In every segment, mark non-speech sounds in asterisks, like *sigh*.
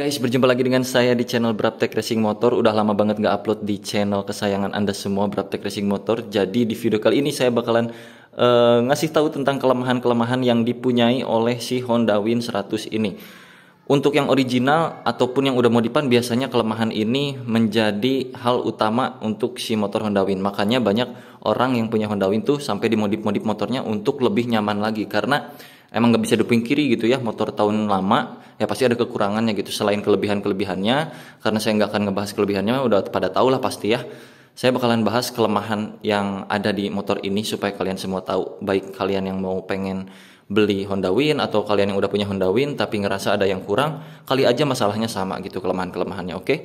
Guys, berjumpa lagi dengan saya di channel Braptek Racing Motor. Udah lama banget nggak upload di channel kesayangan Anda semua Braptek Racing Motor. Jadi di video kali ini saya bakalan uh, ngasih tahu tentang kelemahan-kelemahan yang dipunyai oleh si Honda Win 100 ini. Untuk yang original ataupun yang udah modifan biasanya kelemahan ini menjadi hal utama untuk si motor Honda Win. Makanya banyak orang yang punya Honda Win tuh sampai dimodif-modif motornya untuk lebih nyaman lagi karena emang nggak bisa dipungkiri gitu ya motor tahun lama ya pasti ada kekurangannya gitu selain kelebihan-kelebihannya karena saya nggak akan ngebahas kelebihannya udah pada tahu lah pasti ya saya bakalan bahas kelemahan yang ada di motor ini supaya kalian semua tahu baik kalian yang mau pengen beli Honda Win atau kalian yang udah punya Honda Win tapi ngerasa ada yang kurang, kali aja masalahnya sama gitu kelemahan-kelemahannya, oke? Okay?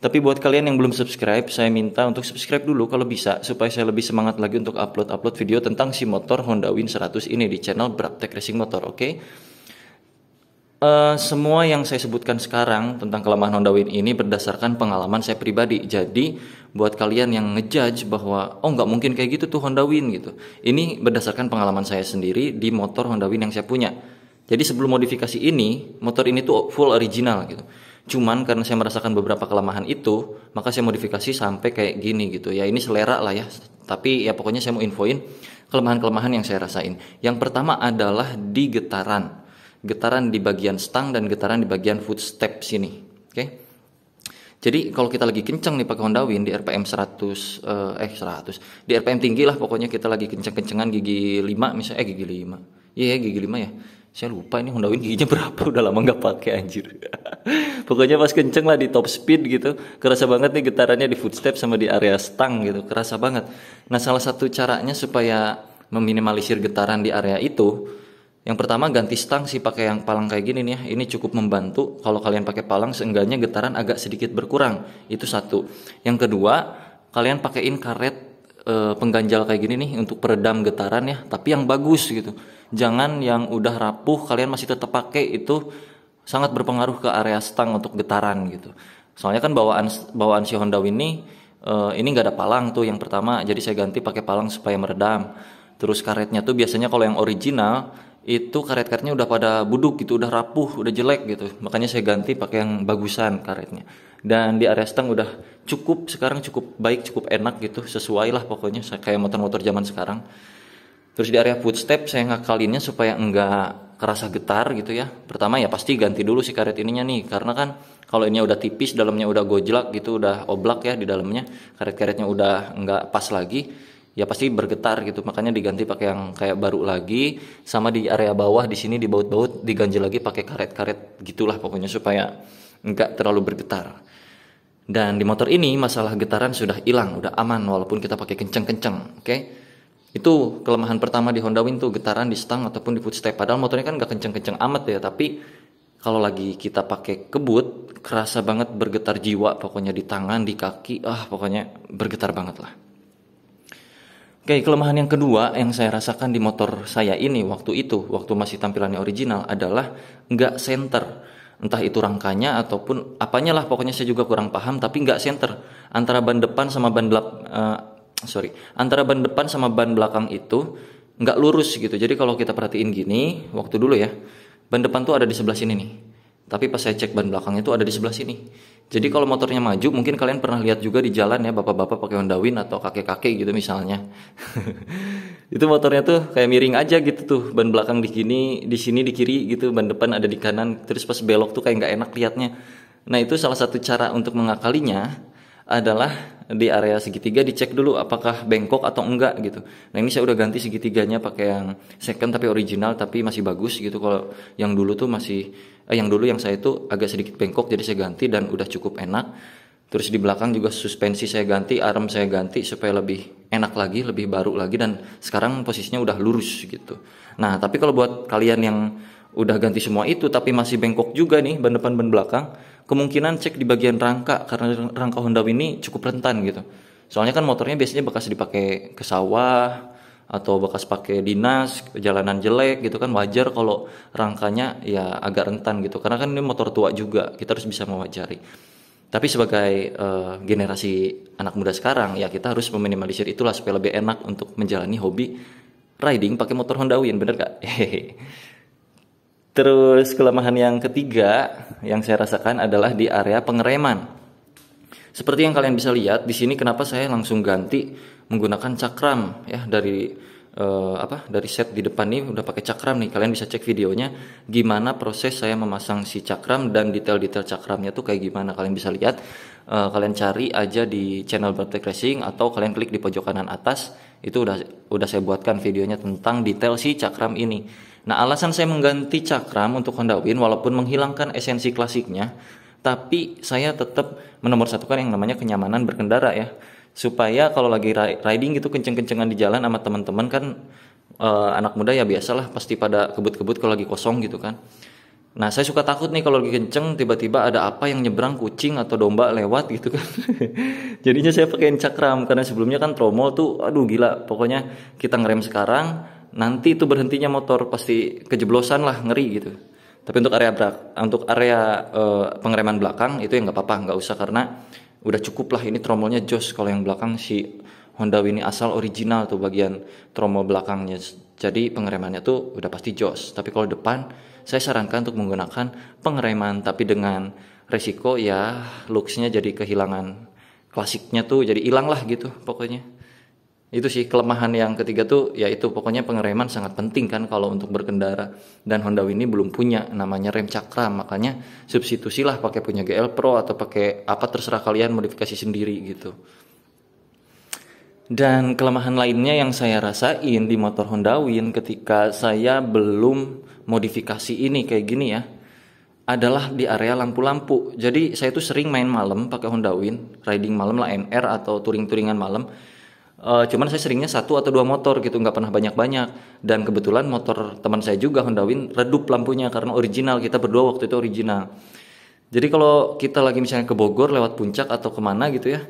Tapi buat kalian yang belum subscribe, saya minta untuk subscribe dulu kalau bisa supaya saya lebih semangat lagi untuk upload-upload video tentang si motor Honda Win 100 ini di channel Braptek Racing Motor, oke? Okay? Uh, semua yang saya sebutkan sekarang tentang kelemahan Honda Win ini berdasarkan pengalaman saya pribadi. Jadi buat kalian yang ngejudge bahwa oh nggak mungkin kayak gitu tuh Honda Win gitu. Ini berdasarkan pengalaman saya sendiri di motor Honda Win yang saya punya. Jadi sebelum modifikasi ini, motor ini tuh full original gitu. Cuman karena saya merasakan beberapa kelemahan itu, maka saya modifikasi sampai kayak gini gitu. Ya ini selera lah ya. Tapi ya pokoknya saya mau infoin kelemahan-kelemahan yang saya rasain. Yang pertama adalah di getaran getaran di bagian stang dan getaran di bagian footstep sini. Oke. Okay? Jadi kalau kita lagi kenceng nih pakai Honda Win di RPM 100 eh 100 di RPM tinggi lah pokoknya kita lagi kenceng-kencengan gigi 5 misalnya eh gigi 5. Iya yeah, gigi 5 ya. Saya lupa ini Honda Win giginya *laughs* berapa udah lama nggak pakai anjir. *laughs* pokoknya pas kenceng lah di top speed gitu kerasa banget nih getarannya di footstep sama di area stang gitu kerasa banget. Nah salah satu caranya supaya meminimalisir getaran di area itu yang pertama ganti stang sih pakai yang palang kayak gini nih ya. Ini cukup membantu kalau kalian pakai palang seenggaknya getaran agak sedikit berkurang. Itu satu. Yang kedua, kalian pakaiin karet e, pengganjal kayak gini nih untuk peredam getaran ya, tapi yang bagus gitu. Jangan yang udah rapuh kalian masih tetap pakai itu sangat berpengaruh ke area stang untuk getaran gitu. Soalnya kan bawaan bawaan si Honda ini e, ini nggak ada palang tuh yang pertama, jadi saya ganti pakai palang supaya meredam. Terus karetnya tuh biasanya kalau yang original itu karet-karetnya udah pada buduk gitu, udah rapuh, udah jelek gitu. Makanya saya ganti pakai yang bagusan karetnya. Dan di area stang udah cukup sekarang cukup baik, cukup enak gitu, sesuai lah pokoknya kayak motor-motor zaman sekarang. Terus di area footstep saya ngakalinnya supaya enggak kerasa getar gitu ya. Pertama ya pasti ganti dulu si karet ininya nih karena kan kalau ini udah tipis dalamnya udah gojlak gitu udah oblak ya di dalamnya karet-karetnya udah enggak pas lagi ya pasti bergetar gitu. Makanya diganti pakai yang kayak baru lagi sama di area bawah di sini di baut-baut diganti lagi pakai karet-karet gitulah pokoknya supaya nggak terlalu bergetar. Dan di motor ini masalah getaran sudah hilang udah aman walaupun kita pakai kenceng-kenceng oke? Okay? itu kelemahan pertama di Honda Win tuh getaran di stang ataupun di footstep padahal motornya kan nggak kenceng-kenceng amat ya tapi kalau lagi kita pakai kebut kerasa banget bergetar jiwa pokoknya di tangan di kaki ah pokoknya bergetar banget lah Oke, kelemahan yang kedua yang saya rasakan di motor saya ini waktu itu, waktu masih tampilannya original adalah nggak center. Entah itu rangkanya ataupun apanya lah, pokoknya saya juga kurang paham, tapi nggak center. Antara ban depan sama ban belakang, uh, sorry, antara ban depan sama ban belakang itu nggak lurus gitu. Jadi kalau kita perhatiin gini, waktu dulu ya, ban depan tuh ada di sebelah sini nih. Tapi pas saya cek ban belakang itu ada di sebelah sini. Jadi kalau motornya maju, mungkin kalian pernah lihat juga di jalan ya bapak-bapak pakai Honda Win atau kakek-kakek gitu misalnya. *laughs* itu motornya tuh kayak miring aja gitu tuh, ban belakang di sini, di sini di kiri gitu, ban depan ada di kanan, terus pas belok tuh kayak nggak enak liatnya. Nah itu salah satu cara untuk mengakalinya adalah di area segitiga dicek dulu apakah bengkok atau enggak gitu. Nah ini saya udah ganti segitiganya pakai yang second tapi original tapi masih bagus gitu. Kalau yang dulu tuh masih eh, yang dulu yang saya itu agak sedikit bengkok jadi saya ganti dan udah cukup enak. Terus di belakang juga suspensi saya ganti, arm saya ganti supaya lebih enak lagi, lebih baru lagi dan sekarang posisinya udah lurus gitu. Nah tapi kalau buat kalian yang udah ganti semua itu tapi masih bengkok juga nih ban depan ban belakang. Kemungkinan cek di bagian rangka karena rangka Honda ini cukup rentan gitu. Soalnya kan motornya biasanya bekas dipakai ke sawah atau bekas pakai dinas jalanan jelek gitu kan wajar kalau rangkanya ya agak rentan gitu. Karena kan ini motor tua juga kita harus bisa mewajari. Tapi sebagai uh, generasi anak muda sekarang ya kita harus meminimalisir itulah supaya lebih enak untuk menjalani hobi riding pakai motor Honda Win bener gak? *laughs* Terus kelemahan yang ketiga yang saya rasakan adalah di area pengereman. Seperti yang kalian bisa lihat di sini kenapa saya langsung ganti menggunakan cakram ya dari uh, apa dari set di depan nih udah pakai cakram nih. Kalian bisa cek videonya gimana proses saya memasang si cakram dan detail-detail cakramnya tuh kayak gimana. Kalian bisa lihat uh, kalian cari aja di channel Bartek Racing atau kalian klik di pojok kanan atas. Itu udah udah saya buatkan videonya tentang detail si cakram ini Nah, alasan saya mengganti cakram untuk Honda Win walaupun menghilangkan esensi klasiknya, tapi saya tetap menomorsatukan yang namanya kenyamanan berkendara ya. Supaya kalau lagi riding gitu kenceng-kencengan di jalan sama teman-teman kan uh, anak muda ya biasalah pasti pada kebut-kebut kalau lagi kosong gitu kan. Nah, saya suka takut nih kalau lagi kenceng tiba-tiba ada apa yang nyebrang kucing atau domba lewat gitu kan. *laughs* Jadinya saya pakein cakram karena sebelumnya kan tromol tuh aduh gila, pokoknya kita ngerem sekarang nanti itu berhentinya motor pasti kejeblosan lah ngeri gitu. Tapi untuk area belak untuk area uh, pengereman belakang itu ya nggak apa-apa nggak usah karena udah cukup lah. Ini tromolnya jos kalau yang belakang si Honda ini asal original tuh bagian tromol belakangnya. Jadi pengeremannya tuh udah pasti jos tapi kalau depan saya sarankan untuk menggunakan pengereman tapi dengan resiko ya looksnya jadi kehilangan klasiknya tuh jadi hilang lah gitu pokoknya itu sih kelemahan yang ketiga tuh yaitu pokoknya pengereman sangat penting kan kalau untuk berkendara. Dan Honda ini belum punya namanya rem cakram makanya substitusilah pakai punya GL Pro atau pakai apa terserah kalian modifikasi sendiri gitu. Dan kelemahan lainnya yang saya rasain di motor Honda Win ketika saya belum modifikasi ini kayak gini ya adalah di area lampu-lampu. Jadi saya tuh sering main malam pakai Honda Win, riding malam lah NR atau touring-touringan malam Uh, cuman saya seringnya satu atau dua motor gitu nggak pernah banyak-banyak. Dan kebetulan motor teman saya juga Honda Win redup lampunya karena original. Kita berdua waktu itu original. Jadi kalau kita lagi misalnya ke Bogor lewat puncak atau ke mana gitu ya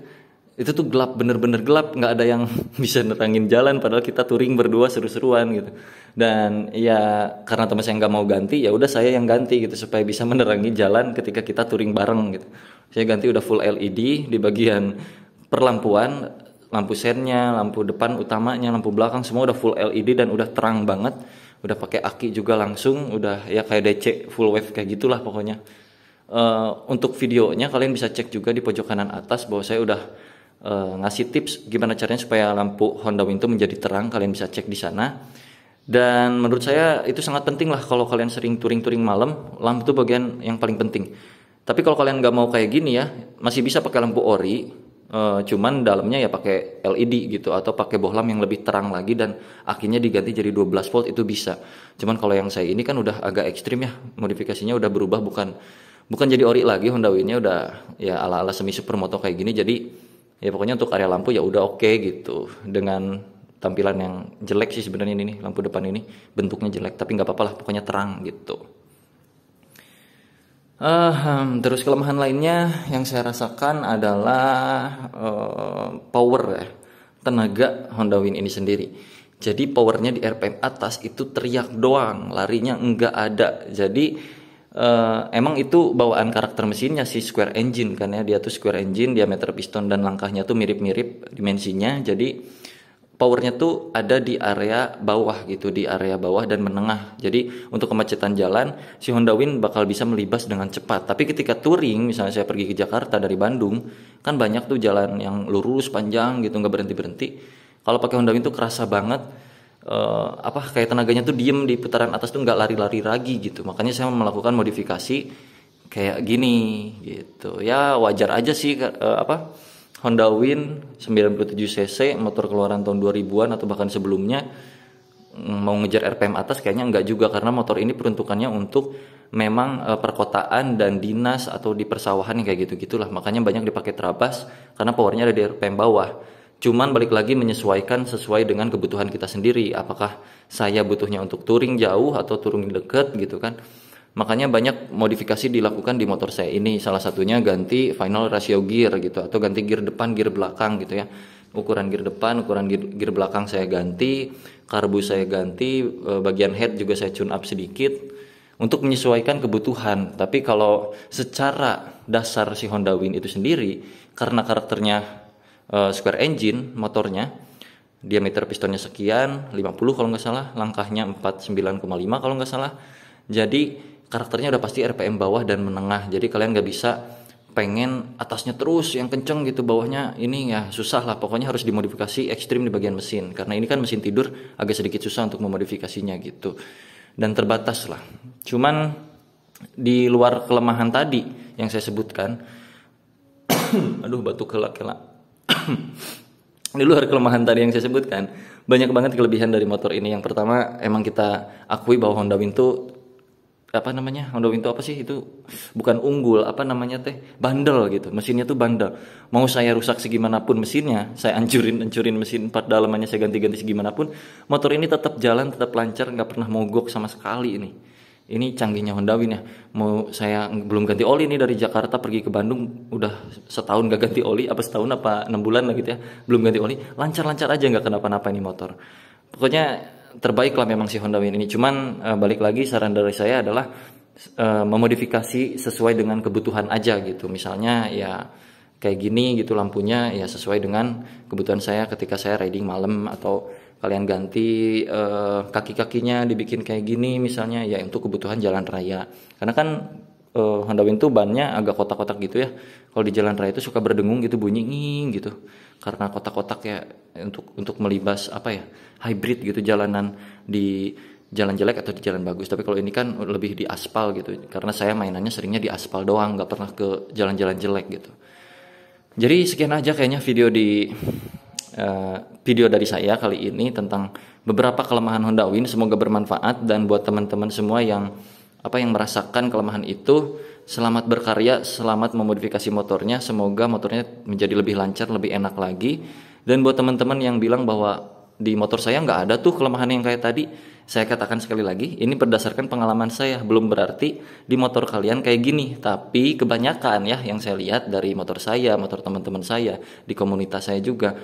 itu tuh gelap bener-bener gelap. Nggak ada yang *laughs* bisa nerangin jalan padahal kita touring berdua seru-seruan gitu. Dan ya karena teman saya nggak mau ganti ya udah saya yang ganti gitu supaya bisa menerangi jalan ketika kita touring bareng gitu. Saya ganti udah full LED di bagian perlampuan lampu sennya, lampu depan utamanya, lampu belakang semua udah full LED dan udah terang banget. Udah pakai aki juga langsung, udah ya kayak DC full wave kayak gitulah pokoknya. Uh, untuk videonya kalian bisa cek juga di pojok kanan atas bahwa saya udah uh, ngasih tips gimana caranya supaya lampu Honda Wing itu menjadi terang. Kalian bisa cek di sana. Dan menurut saya itu sangat penting lah kalau kalian sering touring-touring malam, lampu itu bagian yang paling penting. Tapi kalau kalian nggak mau kayak gini ya, masih bisa pakai lampu ori, Uh, cuman dalamnya ya pakai LED gitu atau pakai bohlam yang lebih terang lagi dan akhirnya diganti jadi 12 volt itu bisa. Cuman kalau yang saya ini kan udah agak ekstrim ya, modifikasinya udah berubah bukan bukan jadi ori lagi Honda Win-nya udah ya ala-ala semi supermoto kayak gini jadi ya pokoknya untuk area lampu ya udah oke okay gitu dengan tampilan yang jelek sih sebenarnya ini nih lampu depan ini bentuknya jelek tapi nggak apa-apa lah pokoknya terang gitu. Uh, terus kelemahan lainnya yang saya rasakan adalah uh, power ya, tenaga Honda Win ini sendiri. Jadi powernya di RPM atas itu teriak doang, larinya enggak ada. Jadi uh, emang itu bawaan karakter mesinnya si square engine kan ya, dia tuh square engine, diameter piston dan langkahnya tuh mirip-mirip dimensinya. Jadi powernya tuh ada di area bawah gitu di area bawah dan menengah. Jadi untuk kemacetan jalan si Honda Win bakal bisa melibas dengan cepat. Tapi ketika touring misalnya saya pergi ke Jakarta dari Bandung kan banyak tuh jalan yang lurus panjang gitu nggak berhenti berhenti kalau pakai Honda Win tuh kerasa banget uh, apa kayak tenaganya tuh diem di putaran atas tuh nggak lari-lari lagi gitu. Makanya saya melakukan modifikasi kayak gini gitu. Ya wajar aja sih uh, apa Honda Win 97cc motor keluaran tahun 2000-an atau bahkan sebelumnya mm, mau ngejar RPM atas kayaknya enggak juga karena motor ini peruntukannya untuk memang e, perkotaan dan dinas atau di persawahan kayak gitu-gitulah. Makanya banyak dipakai terabas karena powernya ada di RPM bawah. Cuman balik lagi menyesuaikan sesuai dengan kebutuhan kita sendiri. Apakah saya butuhnya untuk touring jauh atau touring deket gitu kan Makanya banyak modifikasi dilakukan di motor saya ini. Salah satunya ganti final ratio gear gitu atau ganti gear depan, gear belakang gitu ya. Ukuran gear depan, ukuran gear, gear belakang saya ganti, karbu saya ganti, eh, bagian head juga saya tune up sedikit untuk menyesuaikan kebutuhan. Tapi kalau secara dasar si Honda Win itu sendiri karena karakternya uh, square engine motornya diameter pistonnya sekian 50 kalau nggak salah langkahnya 49,5 kalau nggak salah Jadi karakternya udah pasti RPM bawah dan menengah. Jadi kalian nggak bisa pengen atasnya terus yang kenceng gitu bawahnya ini ya susah lah. Pokoknya harus dimodifikasi ekstrim di bagian mesin. Karena ini kan mesin tidur agak sedikit susah untuk memodifikasinya gitu. Dan terbatas lah. Cuman di luar kelemahan tadi yang saya sebutkan *coughs* aduh batuk kelak kelak *coughs* di luar kelemahan tadi yang saya sebutkan banyak banget kelebihan dari motor ini. Yang pertama emang kita akui bahwa Honda Wing itu apa namanya Honda Wing itu apa sih itu? Bukan unggul apa namanya teh? Bandel gitu mesinnya tuh bandel. Mau saya rusak segimanapun mesinnya saya ancurin ancurin mesin empat dalamannya saya ganti-ganti segimanapun motor ini tetap jalan tetap lancar nggak pernah mogok sama sekali ini. Ini canggihnya Honda Wing ya. Mau saya belum ganti oli nih dari Jakarta pergi ke Bandung udah setahun gak ganti oli apa setahun apa enam bulan lah gitu ya belum ganti oli. Lancar-lancar aja nggak kenapa-napa ini motor. Pokoknya terbaik lah memang si Honda Win ini. Cuman uh, balik lagi saran dari saya adalah uh, memodifikasi sesuai dengan kebutuhan aja gitu. Misalnya ya kayak gini gitu lampunya ya sesuai dengan kebutuhan saya ketika saya riding malam atau kalian ganti uh, kaki-kakinya dibikin kayak gini misalnya ya untuk kebutuhan jalan raya. Karena kan uh, Honda Win tuh bannya agak kotak-kotak gitu ya. Kalau di jalan raya itu suka berdengung gitu bunyi nging gitu. Karena kotak-kotak ya untuk untuk melibas apa ya hybrid gitu jalanan di jalan jelek atau di jalan bagus. Tapi kalau ini kan lebih di aspal gitu. Karena saya mainannya seringnya di aspal doang, nggak pernah ke jalan-jalan jelek gitu. Jadi sekian aja kayaknya video di uh, video dari saya kali ini tentang beberapa kelemahan Honda Win. Semoga bermanfaat dan buat teman-teman semua yang apa yang merasakan kelemahan itu selamat berkarya, selamat memodifikasi motornya. Semoga motornya menjadi lebih lancar, lebih enak lagi. Dan buat teman-teman yang bilang bahwa di motor saya nggak ada tuh kelemahan yang kayak tadi, saya katakan sekali lagi, ini berdasarkan pengalaman saya. Belum berarti di motor kalian kayak gini, tapi kebanyakan ya yang saya lihat dari motor saya, motor teman-teman saya, di komunitas saya juga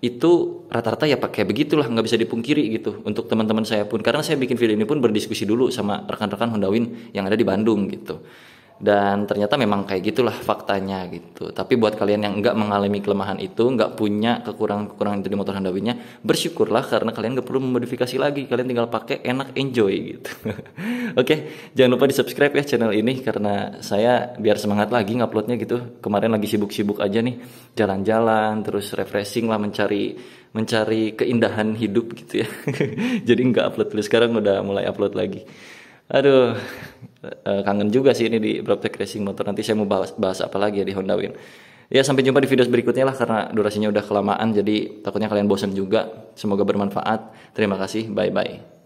itu rata-rata ya pakai begitulah nggak bisa dipungkiri gitu untuk teman-teman saya pun. Karena saya bikin video ini pun berdiskusi dulu sama rekan-rekan Honda Win yang ada di Bandung gitu dan ternyata memang kayak gitulah faktanya gitu. Tapi buat kalian yang nggak mengalami kelemahan itu nggak punya kekurangan-kekurangan itu di motor Honda Win-nya bersyukurlah karena kalian nggak perlu memodifikasi lagi. Kalian tinggal pakai enak enjoy gitu. *laughs* Oke jangan lupa di subscribe ya channel ini karena saya biar semangat lagi nguploadnya gitu. Kemarin lagi sibuk-sibuk aja nih jalan-jalan terus refreshing lah mencari mencari keindahan hidup gitu ya. *laughs* Jadi nggak upload dulu sekarang udah mulai upload lagi. Aduh uh, kangen juga sih ini di Proptech Racing Motor. Nanti saya mau bahas, bahas apa lagi ya di Honda Win. Ya sampai jumpa di video berikutnya lah karena durasinya udah kelamaan jadi takutnya kalian bosan juga. Semoga bermanfaat. Terima kasih. Bye bye.